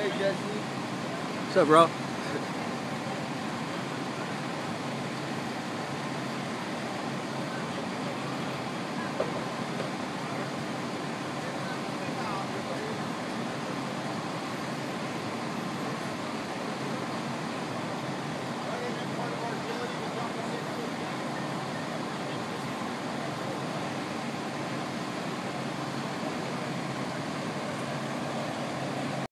Hey, Jesse. What's up, bro?